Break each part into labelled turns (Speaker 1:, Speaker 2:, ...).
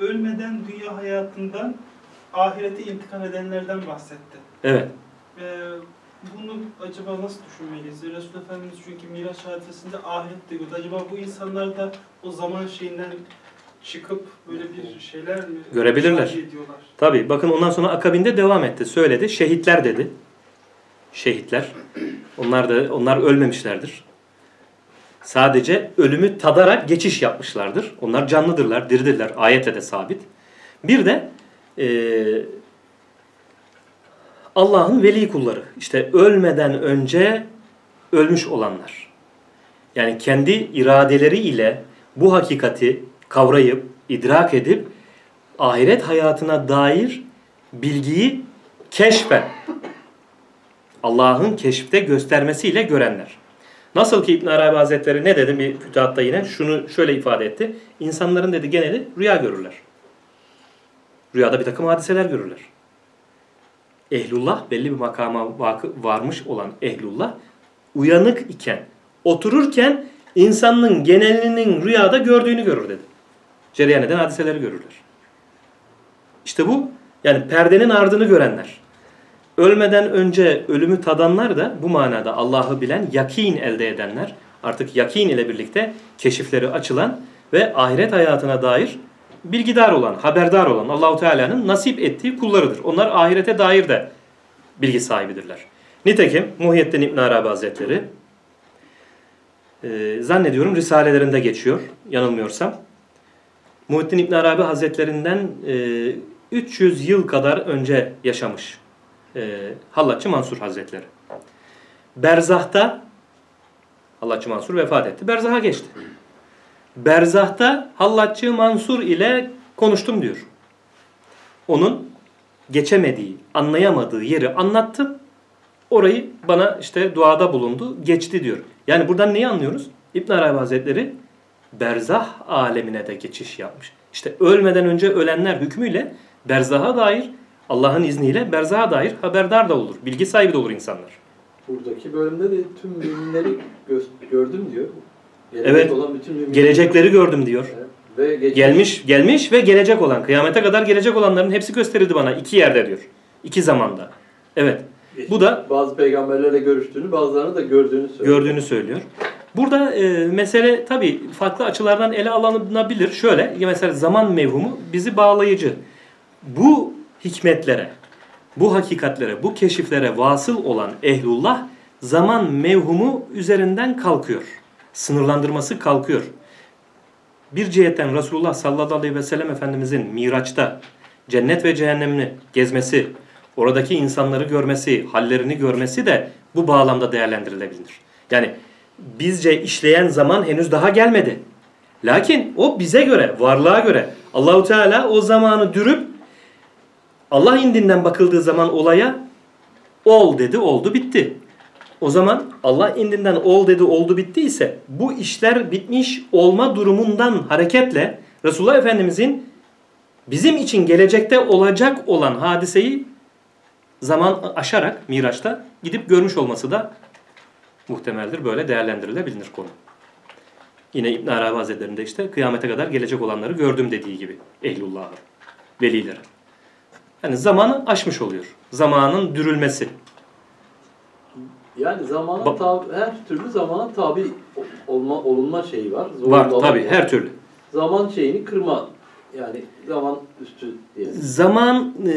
Speaker 1: ölmeden dünya hayatından ahirete intikal edenlerden bahsetti.
Speaker 2: Evet.
Speaker 1: Ee, bunu acaba nasıl düşünmeliyiz? Resul Efendimiz çünkü Miraç hadisesinde ahiret diyordu. Acaba bu insanlar da o zaman şeyinden çıkıp böyle bir şeyler mi
Speaker 2: Görebilirler.
Speaker 1: ediyorlar?
Speaker 2: Tabii bakın ondan sonra akabinde devam etti. Söyledi. Şehitler dedi. Şehitler. Onlar da onlar ölmemişlerdir. Sadece ölümü tadarak geçiş yapmışlardır. Onlar canlıdırlar, diridirler. Ayette de sabit. Bir de eee, Allah'ın veli kulları. İşte ölmeden önce ölmüş olanlar. Yani kendi iradeleriyle bu hakikati kavrayıp, idrak edip ahiret hayatına dair bilgiyi keşfen Allah'ın keşifte göstermesiyle görenler. Nasıl ki İbn Arabi Hazretleri ne dedi bir fütuhatta yine şunu şöyle ifade etti. İnsanların dedi geneli rüya görürler. Rüyada bir takım hadiseler görürler. Ehlullah belli bir makama varmış olan ehlullah uyanık iken otururken insanın genelinin rüyada gördüğünü görür dedi. Cereyan eden hadiseleri görürler. İşte bu yani perdenin ardını görenler. Ölmeden önce ölümü tadanlar da bu manada Allah'ı bilen, yakin elde edenler, artık yakin ile birlikte keşifleri açılan ve ahiret hayatına dair bilgidar olan, haberdar olan Allahu Teala'nın nasip ettiği kullarıdır. Onlar ahirete dair de bilgi sahibidirler. Nitekim Muhyiddin İbn Arabi Hazretleri e, zannediyorum risalelerinde geçiyor yanılmıyorsam. Muhyiddin İbn Arabi Hazretlerinden e, 300 yıl kadar önce yaşamış e, Hallatçı Mansur Hazretleri. Berzah'ta Hallatçı Mansur vefat etti. Berzah'a geçti. Berzah'ta Hallatçı Mansur ile konuştum diyor. Onun geçemediği, anlayamadığı yeri anlattım. Orayı bana işte duada bulundu, geçti diyor. Yani buradan neyi anlıyoruz? İbn Arabi Hazretleri berzah alemine de geçiş yapmış. İşte ölmeden önce ölenler hükmüyle berzaha dair Allah'ın izniyle berzaha dair haberdar da olur. Bilgi sahibi de olur insanlar.
Speaker 3: Buradaki bölümde de tüm müminleri gö- gördüm diyor. Gelecek
Speaker 2: Evet.
Speaker 3: Olan bütün müminleri
Speaker 2: Gelecekleri gördüm diyor.
Speaker 3: Evet. Ve geçmiş-
Speaker 2: Gelmiş, gelmiş ve gelecek olan, kıyamete kadar gelecek olanların hepsi gösterildi bana iki yerde diyor. İki zamanda. Evet. Bu da
Speaker 3: bazı peygamberlerle görüştüğünü, bazılarını da gördüğünü söylüyor.
Speaker 2: gördüğünü söylüyor. Burada e, mesele tabii farklı açılardan ele alınabilir. Şöyle mesela zaman mevhumu bizi bağlayıcı. Bu hikmetlere, bu hakikatlere, bu keşiflere vasıl olan ehlullah zaman mevhumu üzerinden kalkıyor. Sınırlandırması kalkıyor. Bir cihetten Resulullah sallallahu aleyhi ve sellem Efendimizin Miraç'ta cennet ve cehennemini gezmesi, oradaki insanları görmesi, hallerini görmesi de bu bağlamda değerlendirilebilir. Yani bizce işleyen zaman henüz daha gelmedi. Lakin o bize göre, varlığa göre Allahu Teala o zamanı dürüp Allah indinden bakıldığı zaman olaya ol dedi, oldu, bitti. O zaman Allah indinden ol dedi, oldu, bitti ise bu işler bitmiş olma durumundan hareketle Resulullah Efendimizin bizim için gelecekte olacak olan hadiseyi zaman aşarak Miraç'ta gidip görmüş olması da muhtemeldir. Böyle değerlendirilebilir konu. Yine İbn Arabi Hazretleri'nde işte kıyamete kadar gelecek olanları gördüm dediği gibi ehlullahı, velileri. Yani zamanı aşmış oluyor. Zamanın dürülmesi.
Speaker 3: Yani zamana
Speaker 2: Ba-
Speaker 3: tabi, her türlü zamana tabi olma olunma şeyi var.
Speaker 2: Var
Speaker 3: Zorunlu
Speaker 2: tabi her türlü.
Speaker 3: Zaman şeyini kırma. Yani zaman üstü diye.
Speaker 2: Zaman e,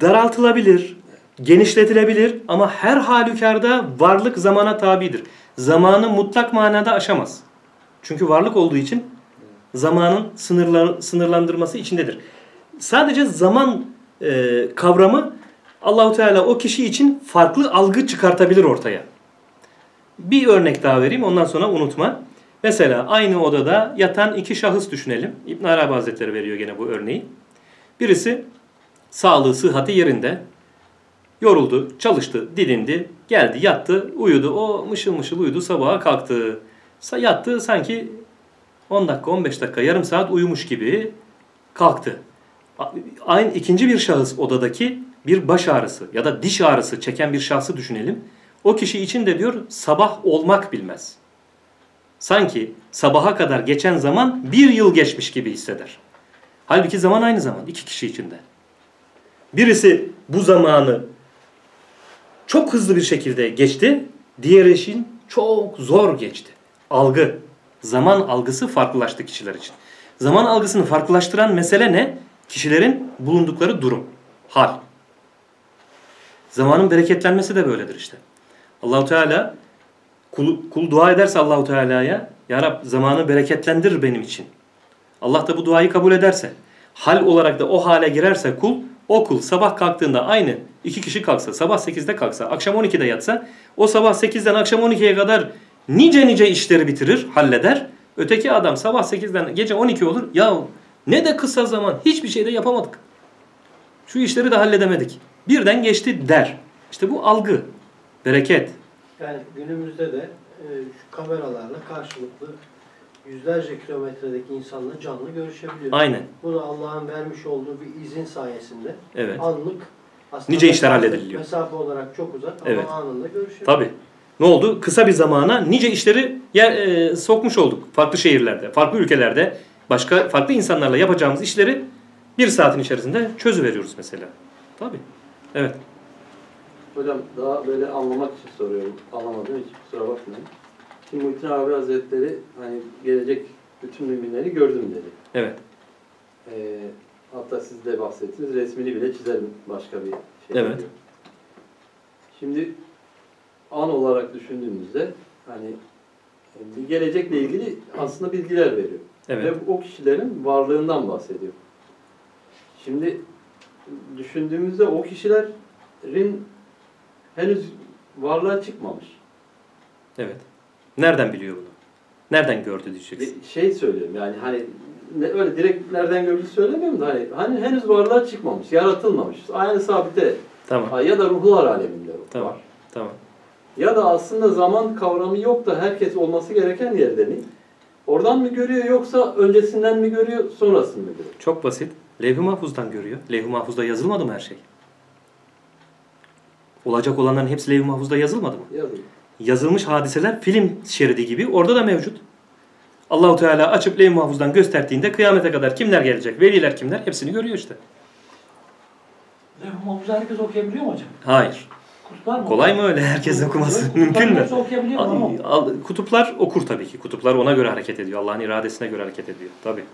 Speaker 2: daraltılabilir, genişletilebilir ama her halükarda varlık zamana tabidir. Zamanı mutlak manada aşamaz. Çünkü varlık olduğu için zamanın sınırlar, sınırlandırması içindedir. Sadece zaman e, kavramı Allahu Teala o kişi için farklı algı çıkartabilir ortaya. Bir örnek daha vereyim ondan sonra unutma. Mesela aynı odada yatan iki şahıs düşünelim. İbn Arabi Hazretleri veriyor gene bu örneği. Birisi sağlığı, sıhhati yerinde. Yoruldu, çalıştı, didindi, geldi, yattı, uyudu. O mışıl mışıl uyudu, sabaha kalktı. Yattı sanki 10 dakika, 15 dakika, yarım saat uyumuş gibi kalktı. Aynı ikinci bir şahıs odadaki bir baş ağrısı ya da diş ağrısı çeken bir şahsı düşünelim. O kişi için de diyor sabah olmak bilmez. Sanki sabaha kadar geçen zaman bir yıl geçmiş gibi hisseder. Halbuki zaman aynı zaman iki kişi içinde. Birisi bu zamanı çok hızlı bir şekilde geçti. Diğer için çok zor geçti. Algı, zaman algısı farklılaştı kişiler için. Zaman algısını farklılaştıran mesele ne? Kişilerin bulundukları durum, hal. Zamanın bereketlenmesi de böyledir işte. Allahu Teala kul, kul dua ederse Allahu Teala'ya ya Rab zamanı bereketlendir benim için. Allah da bu duayı kabul ederse, hal olarak da o hale girerse kul, o kul sabah kalktığında aynı iki kişi kalksa, sabah 8'de kalksa, akşam 12'de yatsa, o sabah 8'den akşam 12'ye kadar nice nice işleri bitirir, halleder. Öteki adam sabah 8'den gece 12 olur. Ya ne de kısa zaman hiçbir şey de yapamadık. Şu işleri de halledemedik. Birden geçti der. İşte bu algı, bereket.
Speaker 4: Yani günümüzde de e, şu kameralarla karşılıklı yüzlerce kilometredeki insanla canlı görüşebiliyoruz.
Speaker 2: Aynen.
Speaker 4: Bu da Allah'ın vermiş olduğu bir izin sayesinde
Speaker 2: Evet.
Speaker 4: anlık aslında
Speaker 2: Nice işler hallediliyor.
Speaker 4: Mesafe olarak çok uzak ama
Speaker 2: Evet.
Speaker 4: anında görüşebiliyoruz.
Speaker 2: Tabii. Ne oldu? Kısa bir zamana nice işleri yer, e, sokmuş olduk. Farklı şehirlerde, farklı ülkelerde, başka farklı insanlarla yapacağımız işleri bir saatin içerisinde çözüveriyoruz mesela. Tabii. Evet.
Speaker 3: Hocam daha böyle anlamak için soruyorum. Anlamadım hiç kusura bakmayın. Şimdi Muhittin abi Hazretleri hani gelecek bütün müminleri gördüm dedi.
Speaker 2: Evet.
Speaker 3: Ee, hatta siz de bahsettiniz. Resmini bile çizerim başka bir şey.
Speaker 2: Evet.
Speaker 3: diyor. Şimdi an olarak düşündüğümüzde hani gelecekle ilgili aslında bilgiler veriyor.
Speaker 2: Evet.
Speaker 3: Ve o kişilerin varlığından bahsediyor. Şimdi düşündüğümüzde o kişilerin henüz varlığa çıkmamış.
Speaker 2: Evet. Nereden biliyor bunu? Nereden gördü diyeceksin.
Speaker 3: Şey söylüyorum yani hani ne, öyle direkt nereden gördüğünü söylemiyorum da hani, hani henüz varlığa çıkmamış, yaratılmamış. Aynı sabite
Speaker 2: Tamam.
Speaker 3: ya da ruhlar aleminde
Speaker 2: Tamam.
Speaker 3: var.
Speaker 2: Tamam.
Speaker 3: Ya da aslında zaman kavramı yok da herkes olması gereken yerde mi? Oradan mı görüyor yoksa öncesinden mi görüyor, sonrasını mı görüyor?
Speaker 2: Çok basit. Levh-i Mahfuz'dan görüyor. Levh-i Mahfuz'da yazılmadı mı her şey? Olacak olanların hepsi Levh-i Mahfuz'da yazılmadı mı?
Speaker 3: Yazın.
Speaker 2: yazılmış hadiseler film şeridi gibi orada da mevcut. Allahu Teala açıp levh-i mahfuzdan gösterdiğinde kıyamete kadar kimler gelecek, veliler kimler hepsini görüyor işte.
Speaker 5: Levh-i Mahfuz'u herkes okuyabiliyor mu hocam?
Speaker 2: Hayır.
Speaker 5: Kutuplar mı?
Speaker 2: Kolay mı öyle herkes okuması? Mümkün mü? Al- al- Kutuplar okur tabii ki. Kutuplar ona göre hareket ediyor. Allah'ın iradesine göre hareket ediyor. Tabii.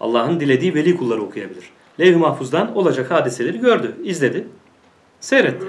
Speaker 2: Allah'ın dilediği veli kulları okuyabilir. Levh-i mahfuzdan olacak hadiseleri gördü, izledi, seyretti.